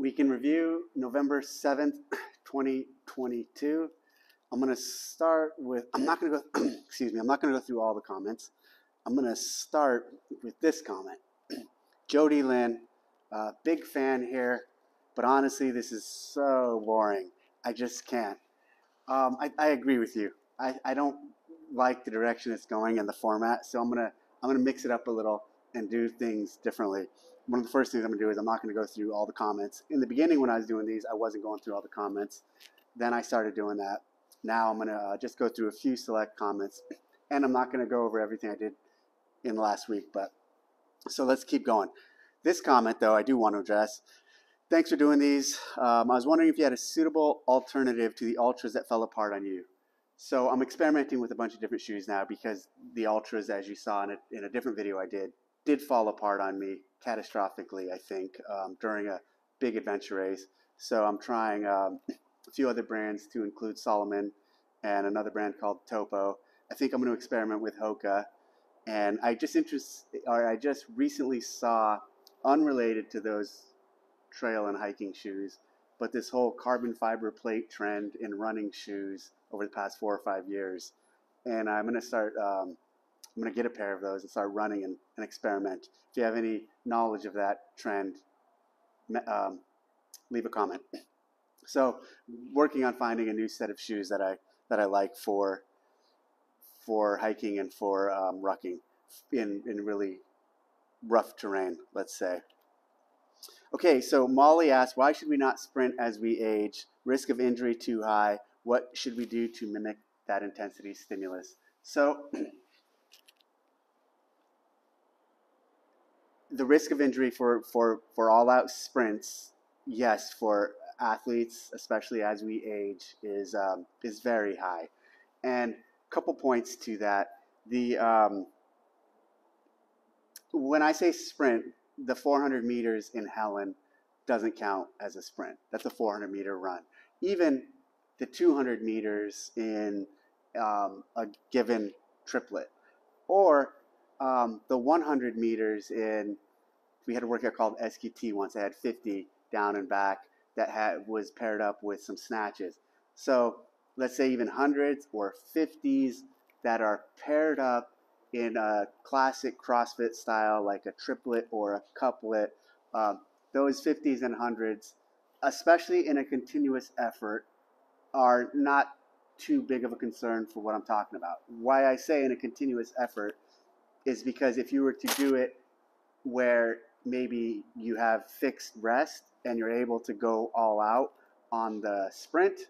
we can review November 7th, 2022. I'm going to start with, I'm not going to go, excuse me, I'm not going to go through all the comments. I'm going to start with this comment. Jody Lynn, uh, big fan here, but honestly, this is so boring. I just can't. Um, I, I agree with you. I, I don't like the direction it's going and the format, so I'm gonna I'm gonna mix it up a little and do things differently. One of the first things I'm gonna do is I'm not gonna go through all the comments. In the beginning, when I was doing these, I wasn't going through all the comments. Then I started doing that. Now I'm gonna uh, just go through a few select comments, and I'm not gonna go over everything I did in the last week. But so let's keep going. This comment, though, I do want to address. Thanks for doing these. Um, I was wondering if you had a suitable alternative to the ultras that fell apart on you. So I'm experimenting with a bunch of different shoes now because the ultras, as you saw in a, in a different video I did, did fall apart on me catastrophically, I think, um, during a big adventure race. So I'm trying um, a few other brands to include Salomon and another brand called Topo. I think I'm going to experiment with Hoka. And I just interest, or I just recently saw, unrelated to those trail and hiking shoes, but this whole carbon fiber plate trend in running shoes over the past four or five years. And I'm going to start, um, I'm going to get a pair of those and start running and, and, experiment. If you have any knowledge of that trend, um, leave a comment. So, working on finding a new set of shoes that I that I like for for hiking and for um, rucking in in really rough terrain, let's say. Okay, so Molly asked, why should we not sprint as we age? Risk of injury too high. What should we do to mimic that intensity stimulus? So, the risk of injury for, for, for all out sprints, yes, for athletes, especially as we age, is, um, is very high. And a couple points to that. The, um, when I say sprint, the 400 meters in Helen doesn't count as a sprint. That's a 400 meter run. Even the 200 meters in um, a given triplet, or um, the 100 meters in we had a workout called SQT once. I had 50 down and back that had was paired up with some snatches. So let's say even hundreds or 50s that are paired up in a classic CrossFit style, like a triplet or a couplet, um, those 50s and 100s, especially in a continuous effort, are not too big of a concern for what I'm talking about. Why I say in a continuous effort is because if you were to do it where maybe you have fixed rest and you're able to go all out on the sprint,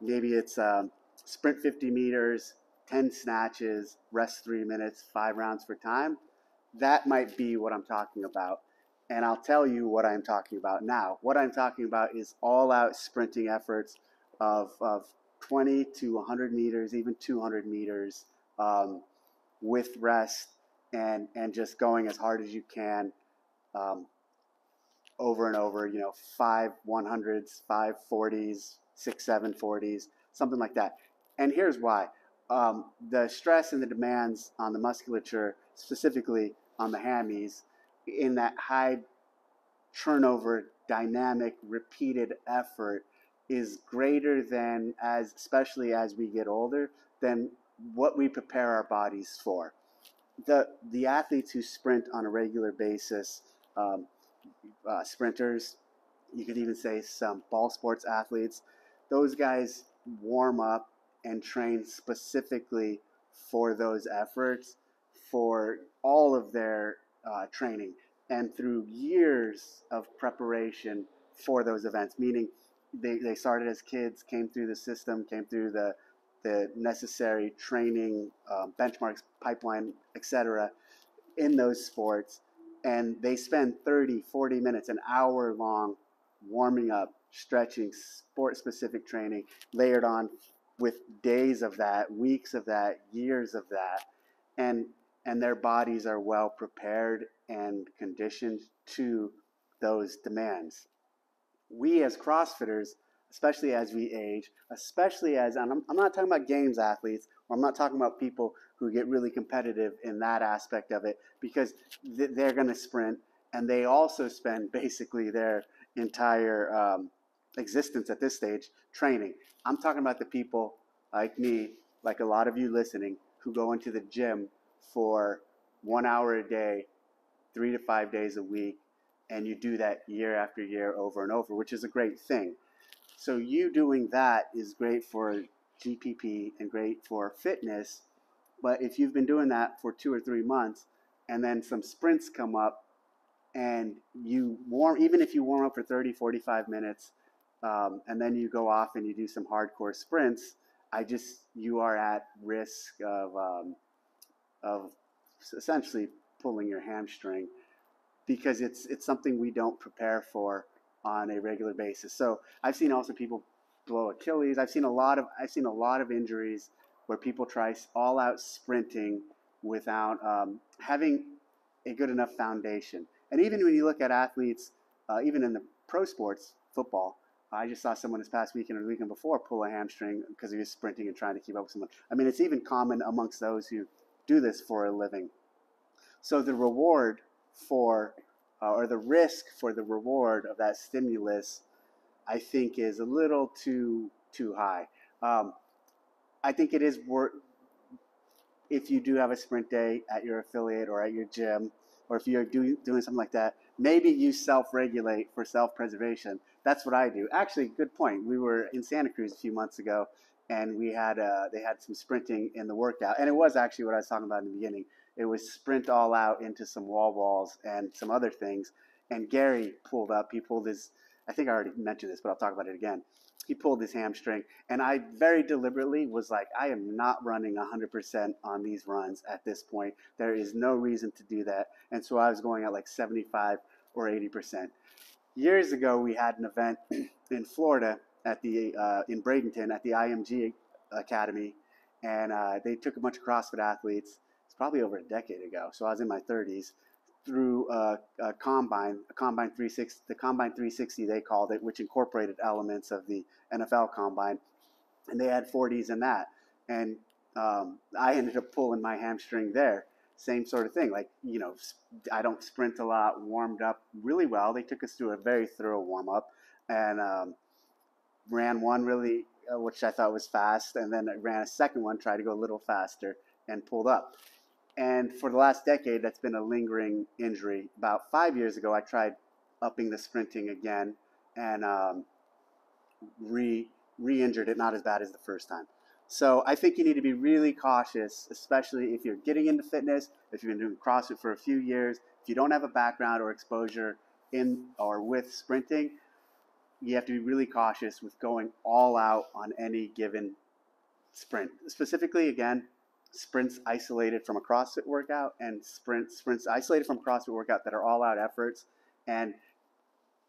maybe it's um, sprint 50 meters, 10 snatches, rest three minutes, five rounds for time, that might be what I'm talking about. And I'll tell you what I'm talking about now. What I'm talking about is all out sprinting efforts of, of 20 to 100 meters, even 200 meters um, with rest and, and just going as hard as you can um, over and over, you know, five 100s, five 40s, six, seven 40s, something like that. And here's why um, the stress and the demands on the musculature, specifically on the hammies, in that high turnover, dynamic, repeated effort is greater than as especially as we get older than what we prepare our bodies for. The the athletes who sprint on a regular basis, um, uh, sprinters, you could even say some ball sports athletes, those guys warm up and train specifically for those efforts for all of their uh, training and through years of preparation for those events, meaning they, they started as kids, came through the system, came through the, the necessary training, um, benchmarks, pipeline, etc., in those sports. And they spend 30, 40 minutes, an hour long warming up, stretching, sport specific training, layered on with days of that, weeks of that, years of that, and and their bodies are well prepared and conditioned to those demands. We as CrossFitters, especially as we age, especially as I'm, I'm not talking about games athletes, or I'm not talking about people who get really competitive in that aspect of it, because they're going to sprint and they also spend basically their entire um, existence at this stage training. I'm talking about the people like me, like a lot of you listening, who go into the gym for one hour a day, three to five days a week, and you do that year after year over and over, which is a great thing. So you doing that is great for GPP and great for fitness. But if you've been doing that for two or three months and then some sprints come up and you warm, even if you warm up for 30, 45 minutes, um, and then you go off and you do some hardcore sprints, I just, you are at risk of, um, of essentially pulling your hamstring because it's, it's something we don't prepare for on a regular basis. So I've seen also people blow Achilles. I've seen a lot of I've seen a lot of injuries where people try all out sprinting without um, having a good enough foundation. And even when you look at athletes, uh, even in the pro sports, football, I just saw someone this past weekend or the weekend before pull a hamstring because he was sprinting and trying to keep up with someone. I mean, it's even common amongst those who do this for a living. So the reward for, uh, or the risk for the reward of that stimulus I think is a little too too high. Um, I think it is worth if you do have a sprint day at your affiliate or at your gym, or if you're doing doing something like that. Maybe you self-regulate for self-preservation. That's what I do. Actually, good point. We were in Santa Cruz a few months ago, and we had uh, they had some sprinting in the workout, and it was actually what I was talking about in the beginning. It was sprint all out into some wall balls and some other things. And Gary pulled up. He pulled his I think I already mentioned this, but I'll talk about it again. He pulled his hamstring, and I very deliberately was like, I am not running 100% on these runs at this point. There is no reason to do that. And so I was going at like 75 or 80%. Years ago, we had an event in Florida at the uh, in Bradenton at the IMG Academy, and uh, they took a bunch of CrossFit athletes. Probably over a decade ago, so I was in my 30s through a, a combine, a combine 360, the combine 360 they called it, which incorporated elements of the NFL combine, and they had 40s in that, and um, I ended up pulling my hamstring there. Same sort of thing, like you know, I don't sprint a lot, warmed up really well. They took us through a very thorough warm up, and um, ran one really, uh, which I thought was fast, and then I ran a second one, tried to go a little faster, and pulled up. And for the last decade, that's been a lingering injury. About five years ago, I tried upping the sprinting again and um, re re injured it, not as bad as the first time. So I think you need to be really cautious, especially if you're getting into fitness, if you've been doing CrossFit for a few years, if you don't have a background or exposure in or with sprinting, you have to be really cautious with going all out on any given sprint. Specifically, again, sprints isolated from a CrossFit workout and sprints sprints isolated from CrossFit workout that are all out efforts and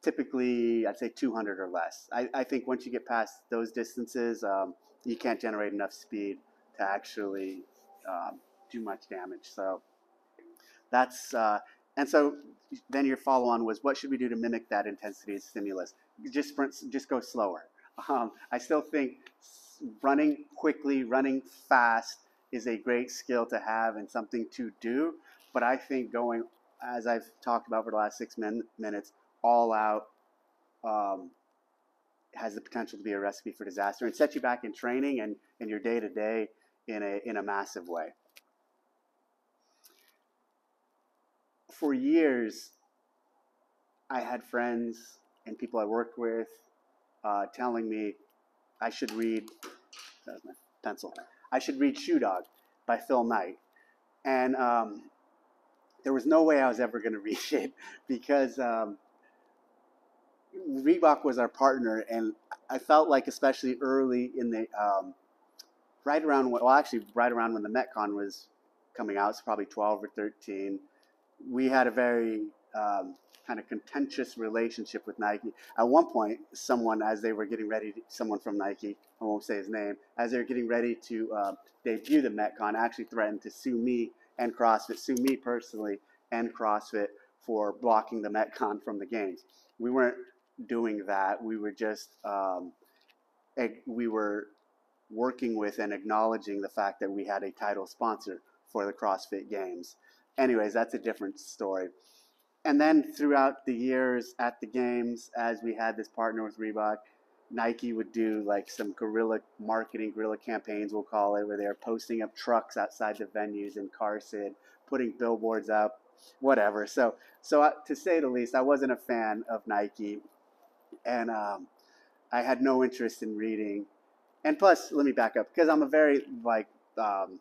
typically I'd say 200 or less. I, I think once you get past those distances, um, you can't generate enough speed to actually um, do much damage. So that's uh, and so then your follow on was what should we do to mimic that intensity stimulus? Just sprint, just go slower. Um, I still think running quickly, running fast is a great skill to have and something to do. But I think going, as I've talked about for the last six min- minutes, all out um, has the potential to be a recipe for disaster and set you back in training and in your day to day in a in a massive way. For years, I had friends and people I worked with uh, telling me I should read. That's my pencil. I should read Shoe Dog by Phil Knight. And um, there was no way I was ever going to read it because um, Reebok was our partner, and I felt like, especially early in the, um, right around, well, actually, right around when the Metcon was coming out, it's probably 12 or 13, we had a very um, kind of contentious relationship with Nike. At one point, someone, as they were getting ready, to, someone from Nike, I won't say his name, as they were getting ready to uh, debut the Metcon, actually threatened to sue me and CrossFit, sue me personally and CrossFit for blocking the Metcon from the games. We weren't doing that. We were just, um, we were working with and acknowledging the fact that we had a title sponsor for the CrossFit Games. Anyways, that's a different story and then throughout the years at the games, as we had this partner with Reebok, Nike would do like some guerrilla marketing, guerrilla campaigns, we'll call it, where they're posting up trucks outside the venues in Carson, putting billboards up, whatever. So, so uh, to say the least, I wasn't a fan of Nike, and um, I had no interest in reading. And plus, let me back up because I'm a very like um,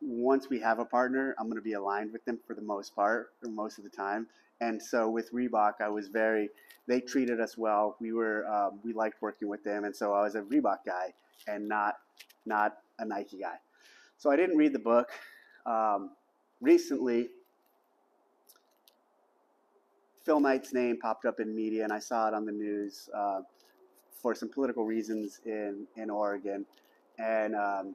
once we have a partner, I'm going to be aligned with them for the most part, or most of the time. And so with Reebok, I was very, they treated us well. We were, um, we liked working with them. And so I was a Reebok guy and not, not a Nike guy. So I didn't read the book. Um, recently, Phil Knight's name popped up in media, and I saw it on the news uh, for some political reasons in, in Oregon. And um,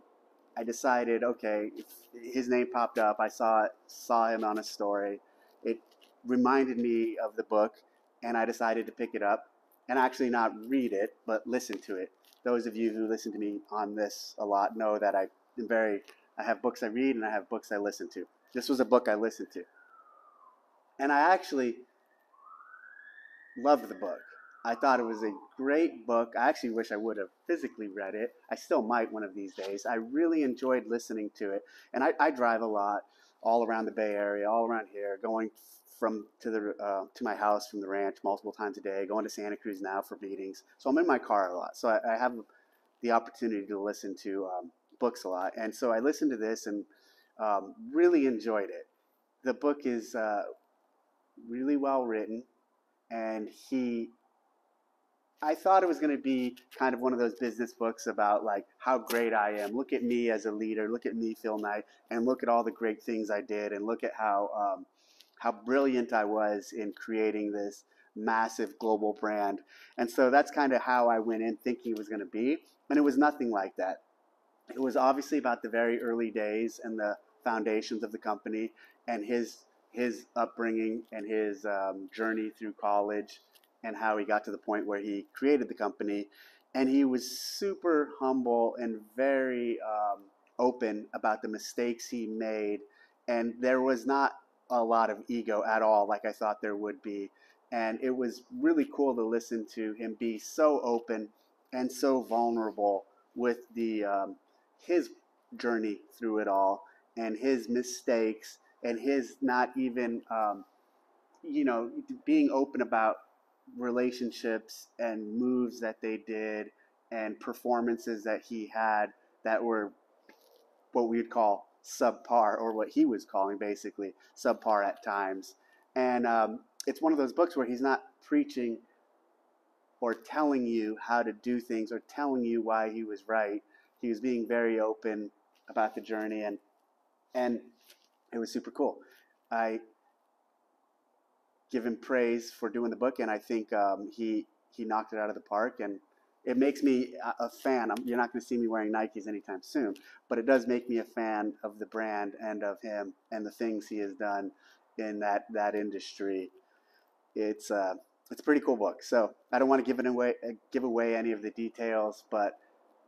I decided, okay, his name popped up. I saw saw him on a story. It reminded me of the book, and I decided to pick it up and actually not read it, but listen to it. Those of you who listen to me on this a lot know that I am very. I have books I read and I have books I listen to. This was a book I listened to, and I actually loved the book. I thought it was a great book. I actually wish I would have physically read it. I still might one of these days. I really enjoyed listening to it. And I, I drive a lot all around the Bay Area, all around here, going from to the uh, to my house from the ranch multiple times a day, going to Santa Cruz now for meetings. So I'm in my car a lot. So I, I have the opportunity to listen to um, books a lot. And so I listened to this and um, really enjoyed it. The book is uh, really well written, and he I thought it was going to be kind of one of those business books about like how great I am. Look at me as a leader. Look at me, Phil Knight, and look at all the great things I did, and look at how um, how brilliant I was in creating this massive global brand. And so that's kind of how I went in thinking it was going to be, and it was nothing like that. It was obviously about the very early days and the foundations of the company and his his upbringing and his um, journey through college and how he got to the point where he created the company. And he was super humble and very um, open about the mistakes he made. And there was not a lot of ego at all, like I thought there would be. And it was really cool to listen to him be so open and so vulnerable with the um, his journey through it all and his mistakes and his not even um, you know being open about relationships and moves that they did and performances that he had that were what we would call subpar or what he was calling basically subpar at times. And um, it's one of those books where he's not preaching or telling you how to do things or telling you why he was right. He was being very open about the journey and and it was super cool. I give him praise for doing the book, and I think um, he he knocked it out of the park. And it makes me a, fan. I'm, you're not going to see me wearing Nikes anytime soon, but it does make me a fan of the brand and of him and the things he has done in that that industry. It's uh, it's a pretty cool book. So I don't want to give it away uh, give away any of the details, but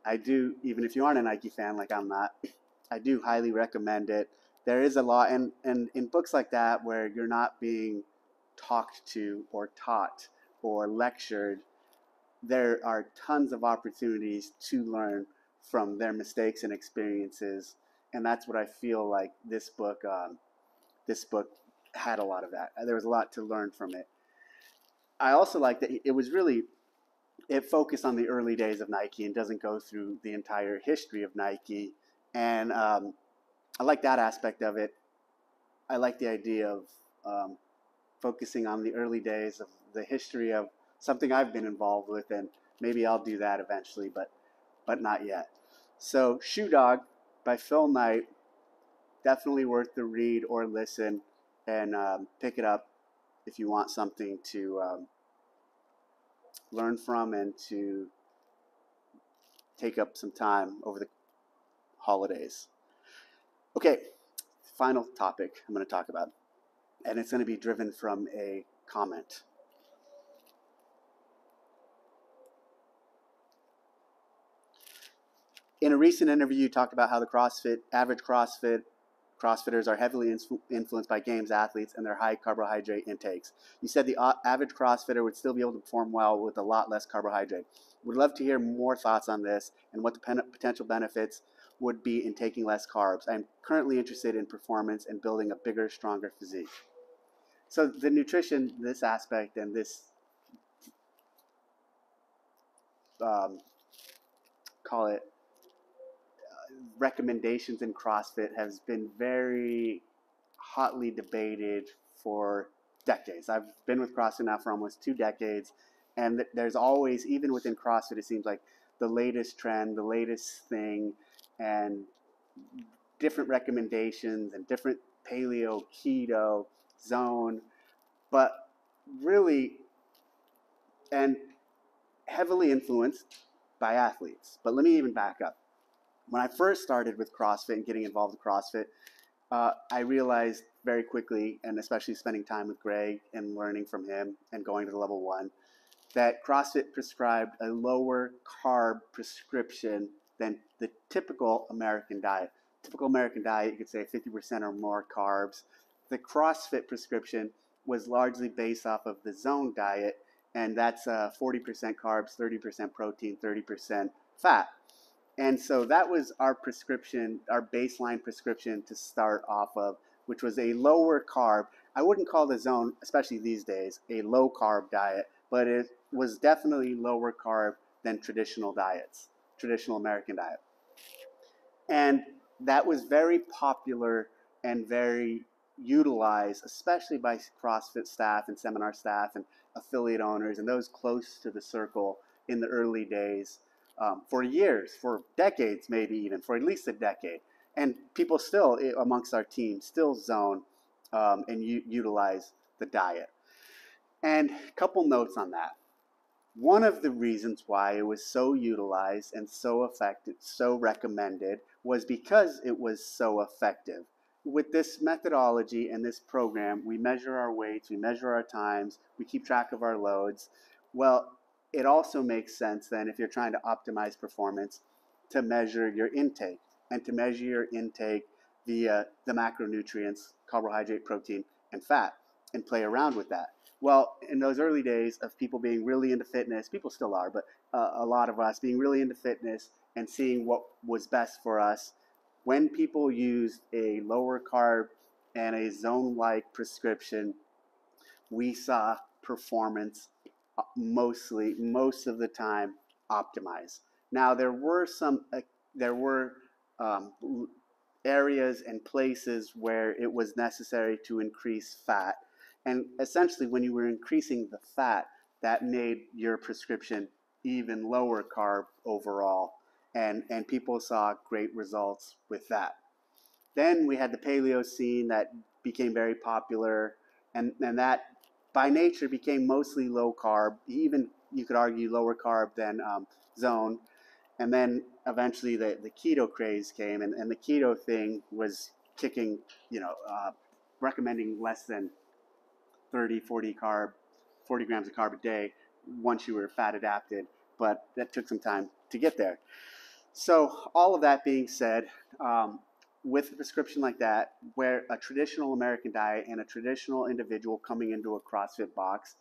I do. Even if you aren't a Nike fan, like I'm not, I do highly recommend it. There is a lot, and and in books like that where you're not being talked to or taught or lectured, there are tons of opportunities to learn from their mistakes and experiences, and that's what I feel like this book. Um, this book had a lot of that. There was a lot to learn from it. I also like that it was really it focused on the early days of Nike and doesn't go through the entire history of Nike. And um, I like that aspect of it. I like the idea of um, focusing on the early days of the history of something I've been involved with, and maybe I'll do that eventually, but but not yet. So Shoe Dog by Phil Knight, definitely worth the read or listen, and um, pick it up if you want something to um, learn from and to take up some time over the holidays. Okay, final topic I'm going to talk about and it's going to be driven from a comment. In a recent interview, you talked about how the CrossFit, average CrossFit CrossFitters are heavily influ- influenced by games athletes and their high carbohydrate intakes. You said the average CrossFitter would still be able to perform well with a lot less carbohydrate. Would love to hear more thoughts on this and what the pen- potential benefits would be in taking less carbs. I'm currently interested in performance and building a bigger, stronger physique. So the nutrition, this aspect, and this um, call it uh, recommendations in CrossFit has been very hotly debated for decades. I've been with CrossFit now for almost two decades, and there's always, even within CrossFit, it seems like the latest trend, the latest thing, and different recommendations and different paleo, keto, zone, but really, and heavily influenced by athletes. But let me even back up. When I first started with CrossFit and getting involved with CrossFit, uh, I realized very quickly, and especially spending time with Greg and learning from him and going to the level one, that CrossFit prescribed a lower carb prescription than the typical American diet. Typical American diet, you could say 50% or more carbs. The CrossFit prescription was largely based off of the zone diet, and that's uh, 40% carbs, 30% protein, 30% fat. And so that was our prescription, our baseline prescription to start off of, which was a lower carb. I wouldn't call the zone, especially these days, a low carb diet, but it was definitely lower carb than traditional diets, traditional American diet. And that was very popular and very utilized, especially by CrossFit staff and seminar staff and affiliate owners and those close to the circle in the early days um, for years, for decades, maybe even for at least a decade. And people still, eh, amongst our team, still zone um, and u- utilize the diet. And a couple notes on that. One of the reasons why it was so utilized and so effective, so recommended, was because it was so effective with this methodology and this program, we measure our weights, we measure our times, we keep track of our loads. Well, it also makes sense then if you're trying to optimize performance to measure your intake and to measure your intake via the macronutrients, carbohydrate, protein, and fat, and play around with that. Well, in those early days of people being really into fitness, people still are, but uh, a lot of us being really into fitness and seeing what was best for us when people use a lower carb and a zone like prescription, we saw performance uh, mostly, most of the time, optimize. Now, there were some, uh, there were um, areas and places where it was necessary to increase fat. And essentially, when you were increasing the fat, that made your prescription even lower carb overall and, and people saw great results with that. Then we had the paleo scene that became very popular, and, and that by nature became mostly low carb, even you could argue lower carb than um, zone. And then eventually the, the keto craze came, and, and the keto thing was kicking, you know, uh, recommending less than 30, 40 carb, 40 grams of carb a day once you were fat adapted. But that took some time to get there. So, all of that being said, um, with a prescription like that, where a traditional American diet and a traditional individual coming into a CrossFit box,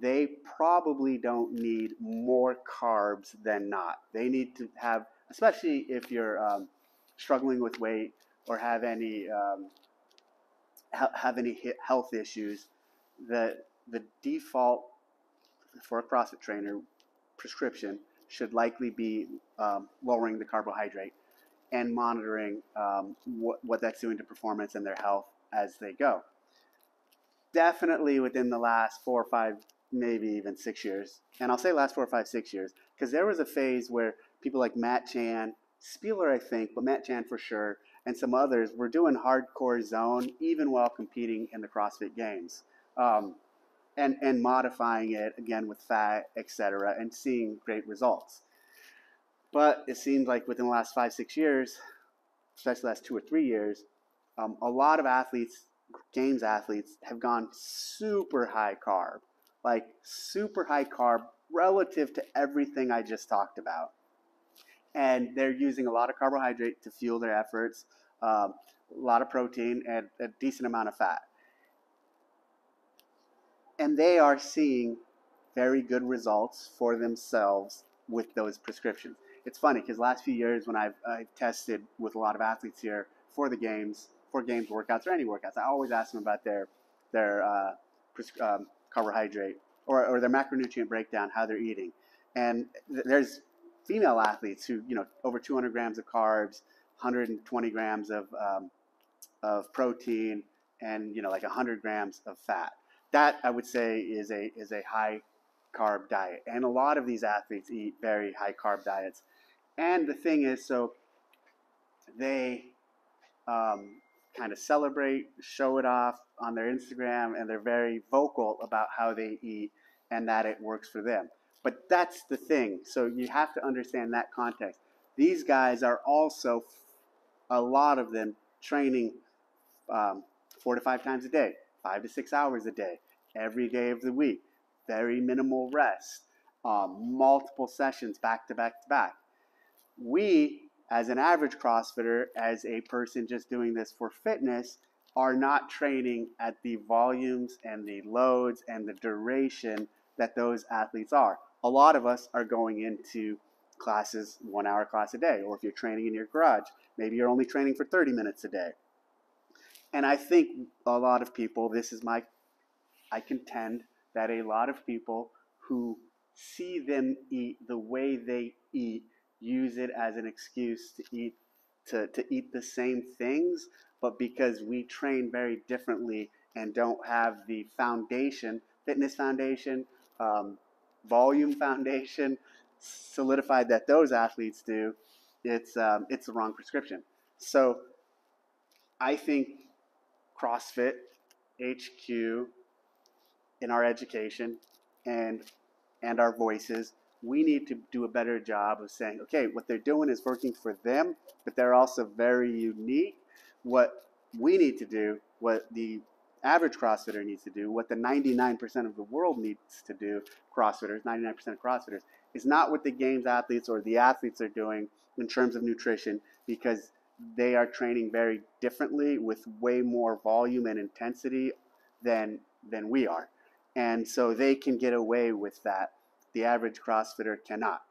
they probably don't need more carbs than not. They need to have, especially if you're um, struggling with weight or have any um, ha- have any health issues. The the default for a CrossFit trainer prescription should likely be um, lowering the carbohydrate and monitoring um, what, what that's doing to performance and their health as they go. Definitely within the last four or five, maybe even six years, and I'll say last four or five, six years, because there was a phase where people like Matt Chan, Spealler, I think, but Matt Chan for sure, and some others were doing hardcore zone even while competing in the CrossFit Games. Um, and, and modifying it again with fat, etc., and seeing great results. But it seems like within the last five, six years, especially the last two or three years, um, a lot of athletes, games athletes, have gone super high carb, like super high carb relative to everything I just talked about. And they're using a lot of carbohydrate to fuel their efforts. Um, a lot of protein and a decent amount of fat. And they are seeing very good results for themselves with those prescriptions. It's funny because last few years when I've, I've tested with a lot of athletes here for the games, for games workouts or any workouts, I always ask them about their their uh, um, carbohydrate or, or their macronutrient breakdown, how they're eating. And th- there's female athletes who, you know, over 200 grams of carbs, 120 grams of, um, of protein, and, you know, like 100 grams of fat. That, I would say, is a, is a high carb diet. And a lot of these athletes eat very high carb diets. And the thing is, so they um, kind of celebrate, show it off on their Instagram, and they're very vocal about how they eat and that it works for them. But that's the thing. So you have to understand that context. These guys are also, a lot of them, training um, four to five times a day, five to six hours a day, every day of the week, very minimal rest, um, multiple sessions back to back to back. We, as an average CrossFitter, as a person just doing this for fitness, are not training at the volumes and the loads and the duration that those athletes are a lot of us are going into classes, one hour class a day, or if you're training in your garage, maybe you're only training for 30 minutes a day. And I think a lot of people, this is my, I contend that a lot of people who see them eat the way they eat use it as an excuse to eat to, to eat the same things, but because we train very differently and don't have the foundation, fitness foundation, um, volume foundation solidified that those athletes do, it's um, it's the wrong prescription. So I think CrossFit HQ in our education and and our voices, we need to do a better job of saying, okay, what they're doing is working for them, but they're also very unique. What we need to do, what the average CrossFitter needs to do, what the 99% of the world needs to do, CrossFitters, 99% of CrossFitters, is not what the games athletes or the athletes are doing in terms of nutrition because they are training very differently with way more volume and intensity than than we are. And so they can get away with that. The average CrossFitter cannot.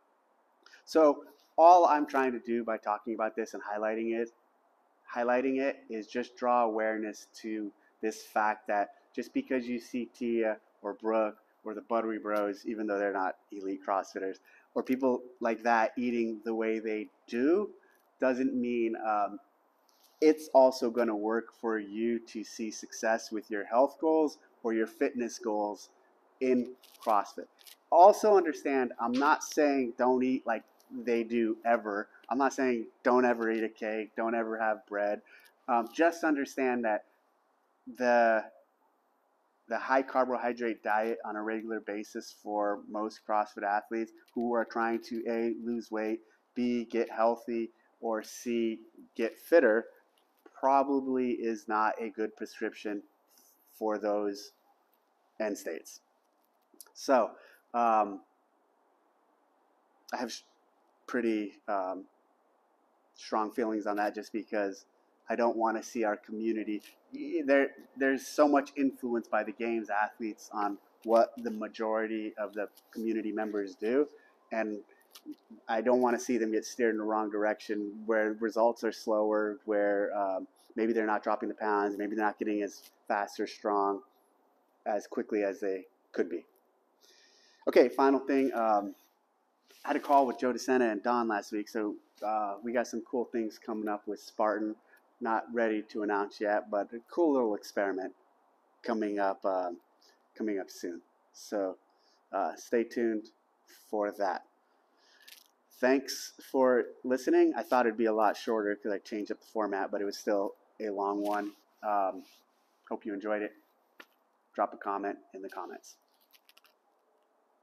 So all I'm trying to do by talking about this and highlighting it highlighting it is just draw awareness to this fact that just because you see Tia or Brooke or the Buttery Bros, even though they're not elite CrossFitters, or people like that eating the way they do, doesn't mean um, it's also going to work for you to see success with your health goals or your fitness goals in CrossFit. Also, understand I'm not saying don't eat like they do ever. I'm not saying don't ever eat a cake, don't ever have bread. Um, just understand that the the high carbohydrate diet on a regular basis for most CrossFit athletes who are trying to A, lose weight, B, get healthy, or C, get fitter probably is not a good prescription for those end states. So, um, I have pretty um, strong feelings on that just because I don't want to see our community. There, there's so much influence by the games athletes on what the majority of the community members do, and I don't want to see them get steered in the wrong direction where results are slower, where um, maybe they're not dropping the pounds, maybe they're not getting as fast or strong as quickly as they could be. Okay, final thing. Um, I had a call with Joe DeSena and Don last week, so uh, we got some cool things coming up with Spartan not ready to announce yet, but a cool little experiment coming up uh, coming up soon. So uh, stay tuned for that. Thanks for listening. I thought it'd be a lot shorter because I changed up the format, but it was still a long one. Um, hope you enjoyed it. Drop a comment in the comments.